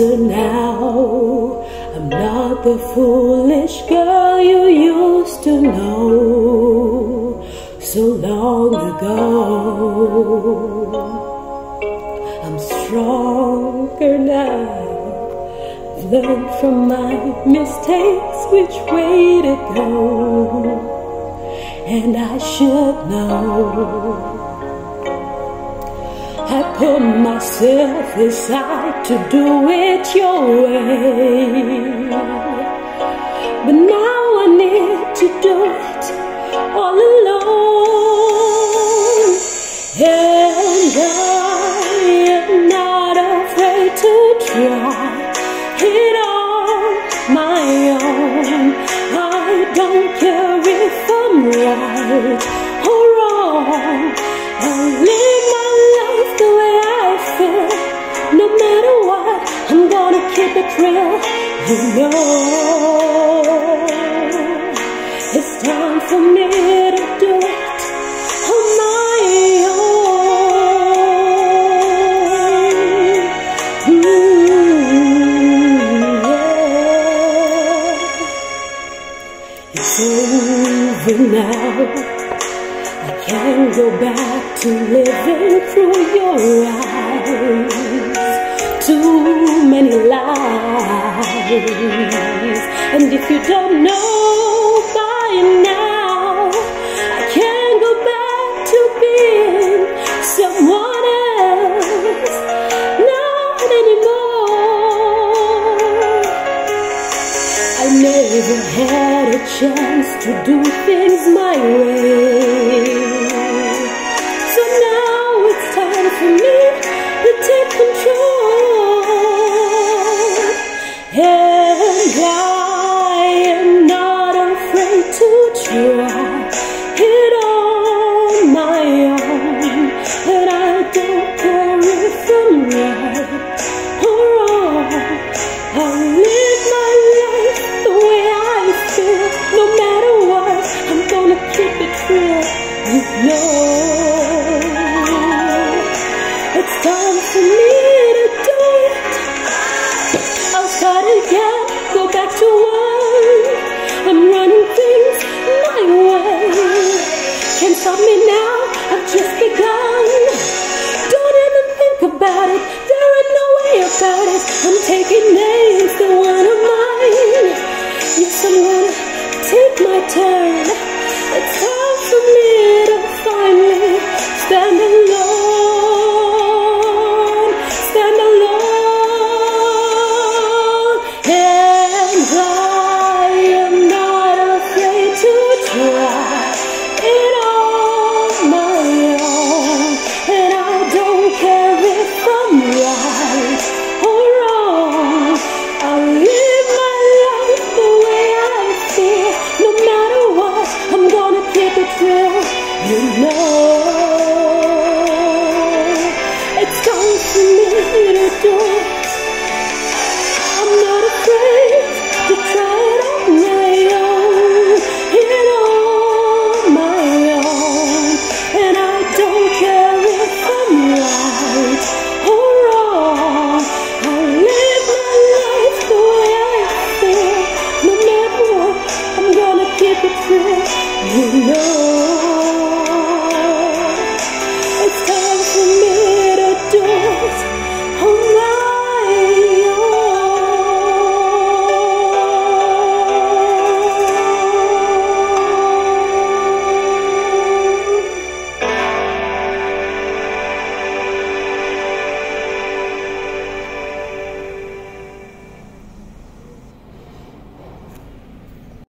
wiser now. I'm not the foolish girl you used to know so long ago. I'm stronger now. I've learned from my mistakes which way to go, and I should know. I put myself aside to do it your way. But now I need to do it all alone. I don't care if I'm right or wrong. I'll live my life the way I feel. No matter what, I'm gonna keep it real. You know, it's time for me now. I can't go back to living through your eyes. Too many lies. And if you don't know by now, chance to do things my way. I'm taking